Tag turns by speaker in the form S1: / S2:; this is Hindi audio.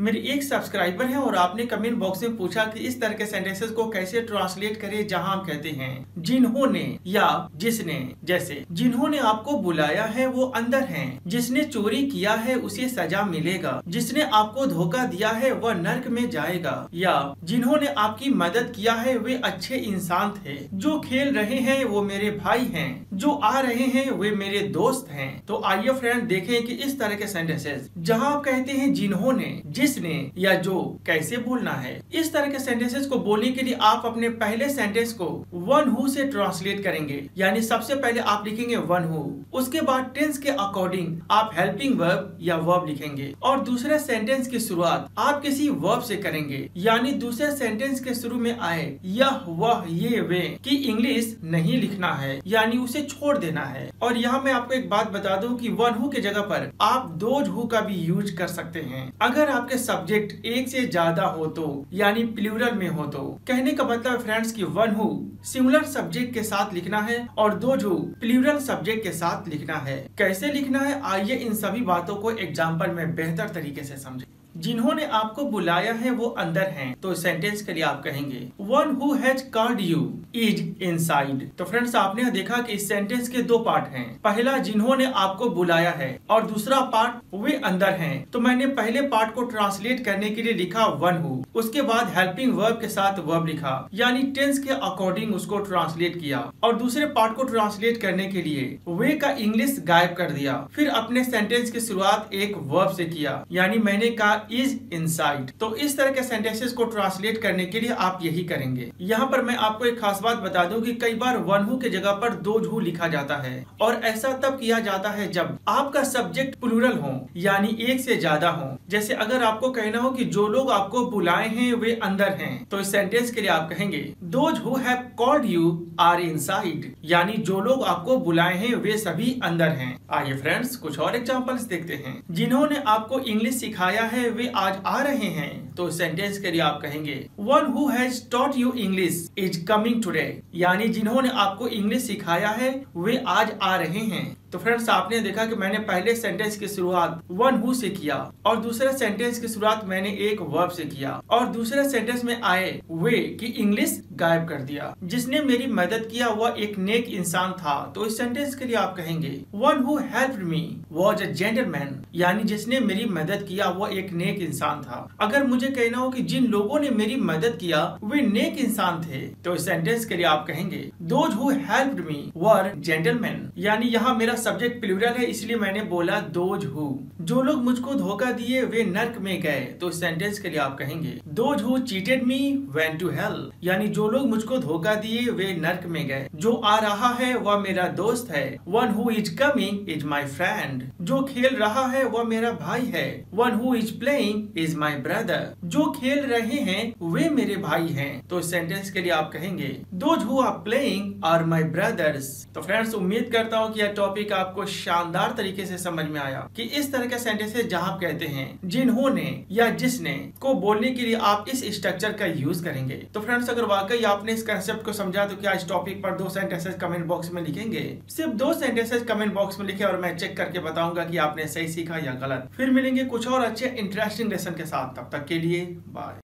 S1: मेरे एक सब्सक्राइबर हैं और आपने कमेंट बॉक्स में पूछा कि इस तरह के सेंटेंसेस को कैसे ट्रांसलेट करें जहाँ हम कहते हैं, जिन्होंने या जिसने। जैसे, जिन्होंने आपको बुलाया है वो अंदर हैं, जिसने चोरी किया है उसे सजा मिलेगा, जिसने आपको धोखा दिया है वह नर्क में जाएगा, या जिन्होंने आपकी मदद किया है वे अच्छे इंसान थे, जो खेल रहे हैं वो मेरे भाई है, जो आ रहे हैं वे मेरे दोस्त है। तो आइए फ्रेंड देखे की इस तरह के सेंटेंसेस जहाँ आप कहते हैं जिन्होंने जिसने या जो कैसे बोलना है, इस तरह के सेंटेंसेस को बोलने के लिए आप अपने पहले सेंटेंस को वन हु से ट्रांसलेट करेंगे। यानी सबसे पहले आप लिखेंगे वन हु उसके बाद टेंस के अकॉर्डिंग आप हेल्पिंग वर्ब या वर्ब लिखेंगे। और दूसरे सेंटेंस की शुरुआत आप किसी वर्ब से करेंगे। यानी दूसरे सेंटेंस के शुरू में आए, यह, वह, ये, वे की इंग्लिश नहीं लिखना है। यानी उसे छोड़ देना है। और यहाँ मैं आपको एक बात बता दूँ कि वन हु के जगह पर आप दो हु का भी यूज़ कर सकते हैं। अगर आपके सब्जेक्ट एक से ज़्यादा हो तो यानी प्लूरल में हो तो। कहने का मतलब फ्रेंड्स की वन हु सिंगुलर सब्जेक्ट के साथ लिखना है और दो हु प्लूरल सब्जेक्ट के साथ लिखना है। कैसे लिखना है? आइए इन सभी बातों को एग्ज़ाम्पल में बेहतर तरीके से समझे। जिन्होंने आपको बुलाया है, वो अंदर हैं। तो सेंटेंस के लिए आप कहेंगे one who has called you is inside तो फ्रेंड्स आपने देखा कि इस सेंटेंस के दो पार्ट हैं। पहला, जिन्होंने आपको बुलाया है, और दूसरा पार्ट वे अंदर हैं। तो मैंने पहले पार्ट को ट्रांसलेट करने के लिए लिखा वन हु। उसके बाद हेल्पिंग वर्ब के साथ वर्ब लिखा। यानी टेंस के अकॉर्डिंग उसको ट्रांसलेट किया। और दूसरे पार्ट को ट्रांसलेट करने के लिए वे का इंग्लिश गायब कर दिया। फिर अपने सेंटेंस की शुरुआत एक वर्ब से किया। यानी मैंने कहा इज़ इनसाइड तो इस तरह के सेंटेंसेस को ट्रांसलेट करने के लिए आप यही करेंगे। यहाँ पर मैं आपको एक खास बात बता दूँ कि कई बार वन हु के जगह पर दो झू लिखा जाता है और ऐसा तब किया जाता है जब आपका सब्जेक्ट प्लूरल हो, यानी एक से ज़्यादा हो। जैसे अगर आपको कहना हो कि जो लोग आपको बुलाए हैं, वे अंदर हैं तो इस सेंटेंस के लिए आप कहेंगे those who have called you are यानी जो लोग आपको बुलाए हैं, वे सभी अंदर हैं। आइए फ्रेंड्स कुछ और एग्जांपल्स देखते हैं। जिन्होंने आपको इंग्लिश सिखाया है, वे आज आ रहे हैं। तो सेंटेंस के लिए आप कहेंगे one who has taught you English is coming today यानी जिन्होंने आपको इंग्लिश सिखाया है वे आज आ रहे हैं। तो फ्रेंड्स आपने देखा कि मैंने पहले सेंटेंस की शुरुआत वन हु से किया और दूसरे सेंटेंस की शुरुआत मैंने एक वर्ब से किया और दूसरे सेंटेंस में आए वे की इंग्लिश गायब कर दिया, जिसने मेरी मदद किया वह एक नेक इंसान था। तो इस सेंटेंस के लिए आप कहेंगे one who help me was a gentleman यानी जिसने मेरी मदद किया वह एक नेक इंसान था। अगर मुझे कहना हो कि जिन लोगों ने मेरी मदद किया, वे नेक इंसान थे तो इस सेंटेंस के लिए आप कहेंगे those who help me were gentleman यानी यहाँ मेरा सब्जेक्ट प्लूरल है, इसलिए मैंने बोला दोज हु। जो लोग मुझको धोखा दिए, वे नर्क में गए। तो इस सेंटेंस के लिए आप कहेंगे, those who cheated me went to hell यानी जो लोग मुझको धोखा दिए, वे नर्क में गए। जो आ रहा है, वह मेरा दोस्त है। One who is coming is my friend जो खेल रहा है, वह मेरा भाई है। One who is playing is my brother जो खेल रहे हैं, वे मेरे भाई हैं। तो इस सेंटेंस के लिए आप कहेंगे, those who are playing are my brothers तो फ्रेंड्स उम्मीद करता हूँ कि यह टॉपिक आपको शानदार तरीके से समझ में आया कि इस तरह के सेंटेंसेस जहाँ कहते हैं, जिन्होंने या जिसने को बोलने के लिए आप इस स्ट्रक्चर का यूज़ करेंगे। तो फ्रेंड्स अगर वाकई आपने इस कंसेप्ट को समझा तो क्या इस टॉपिक पर दो सेंटेंसेस कमेंट बॉक्स में लिखेंगे? सिर्फ़ दो सेंटेंसेस कमेंट बॉक्स में लिखे और मैं चेक करके बताऊँगा कि आपने सही सीखा या गलत। फिर मिलेंगे कुछ और अच्छे इंटरेस्टिंग लेसन के साथ। तब तक के लिए बाय